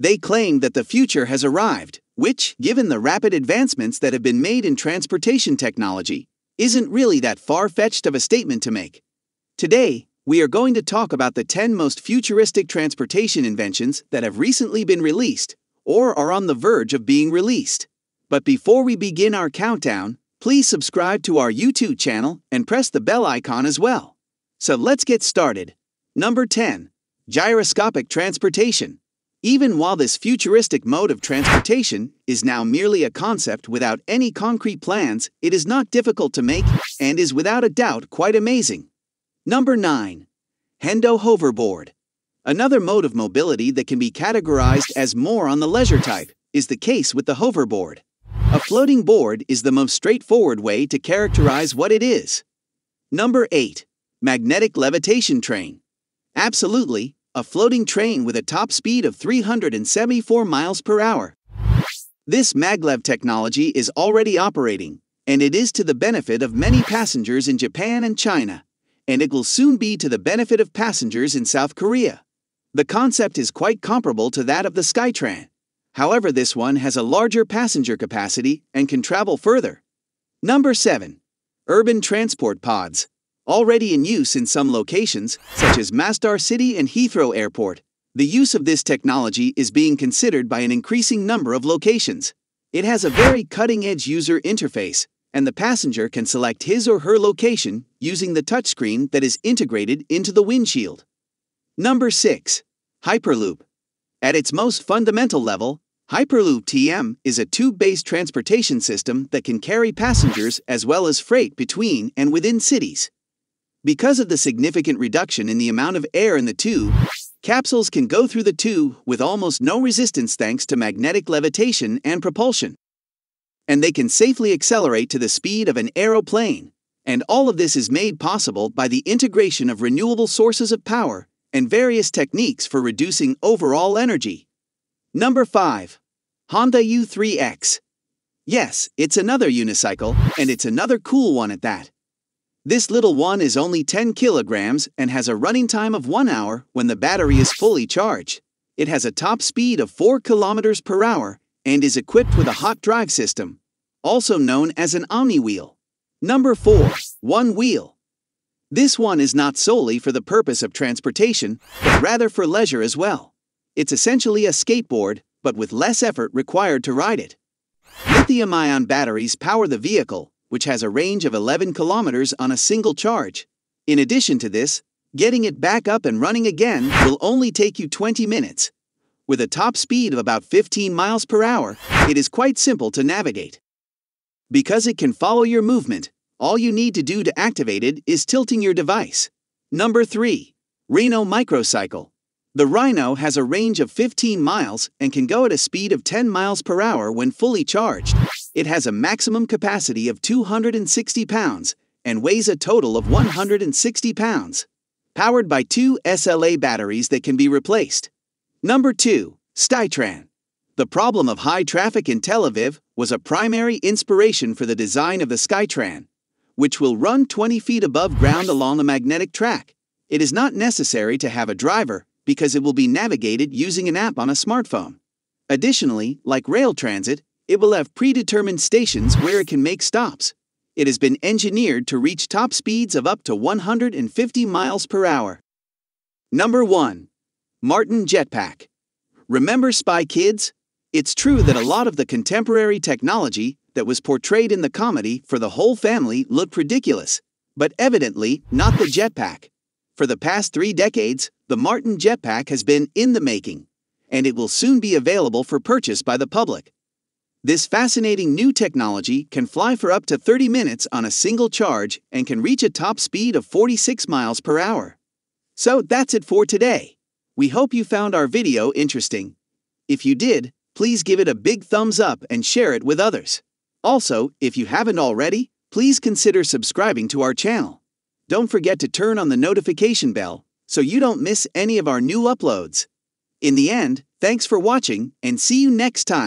They claim that the future has arrived, which, given the rapid advancements that have been made in transportation technology, isn't really that far fetched of a statement to make. Today, we are going to talk about the 10 most futuristic transportation inventions that have recently been released or are on the verge of being released. But before we begin our countdown, please subscribe to our YouTube channel and press the bell icon as well. So let's get started. Number 10 Gyroscopic Transportation. Even while this futuristic mode of transportation is now merely a concept without any concrete plans, it is not difficult to make and is without a doubt quite amazing. Number 9. Hendo Hoverboard. Another mode of mobility that can be categorized as more on the leisure type is the case with the hoverboard. A floating board is the most straightforward way to characterize what it is. Number 8. Magnetic Levitation Train. Absolutely, a floating train with a top speed of 374 miles per hour. This maglev technology is already operating, and it is to the benefit of many passengers in Japan and China, and it will soon be to the benefit of passengers in South Korea. The concept is quite comparable to that of the Skytran. However, this one has a larger passenger capacity and can travel further. Number 7. Urban Transport Pods already in use in some locations, such as Masdar City and Heathrow Airport. The use of this technology is being considered by an increasing number of locations. It has a very cutting-edge user interface, and the passenger can select his or her location using the touchscreen that is integrated into the windshield. Number 6. Hyperloop. At its most fundamental level, Hyperloop TM is a tube-based transportation system that can carry passengers as well as freight between and within cities. Because of the significant reduction in the amount of air in the tube, capsules can go through the tube with almost no resistance thanks to magnetic levitation and propulsion. And they can safely accelerate to the speed of an aeroplane. And all of this is made possible by the integration of renewable sources of power and various techniques for reducing overall energy. Number 5. Honda U3X. Yes, it's another unicycle, and it's another cool one at that. This little one is only 10 kilograms and has a running time of 1 hour when the battery is fully charged. It has a top speed of 4 kilometers per hour and is equipped with a hot drive system, also known as an Omni wheel. Number 4. Onewheel. This one is not solely for the purpose of transportation, but rather for leisure as well. It's essentially a skateboard, but with less effort required to ride it. Lithium ion batteries power the vehicle, which has a range of 11 kilometers on a single charge. In addition to this, getting it back up and running again will only take you 20 minutes. With a top speed of about 15 miles per hour, it is quite simple to navigate. Because it can follow your movement, all you need to do to activate it is tilting your device. Number 3. Ryno Microcycle. The Ryno has a range of 15 miles and can go at a speed of 10 miles per hour when fully charged. It has a maximum capacity of 260 pounds and weighs a total of 160 pounds. Powered by two SLA batteries that can be replaced. Number 2. Skytran. The problem of high traffic in Tel Aviv was a primary inspiration for the design of the Skytran, which will run 20 feet above ground along a magnetic track. It is not necessary to have a driver because it will be navigated using an app on a smartphone. Additionally, like rail transit, it will have predetermined stations where it can make stops. It has been engineered to reach top speeds of up to 150 miles per hour. Number 1. Martin Jetpack. Remember Spy Kids? It's true that a lot of the contemporary technology that was portrayed in the comedy for the whole family looked ridiculous, but evidently not the jetpack. For the past three decades, the Martin Jetpack has been in the making, and it will soon be available for purchase by the public. This fascinating new technology can fly for up to 30 minutes on a single charge and can reach a top speed of 46 miles per hour. So that's it for today. We hope you found our video interesting. If you did, please give it a big thumbs up and share it with others. Also, if you haven't already, please consider subscribing to our channel. Don't forget to turn on the notification bell so you don't miss any of our new uploads. In the end, thanks for watching and see you next time.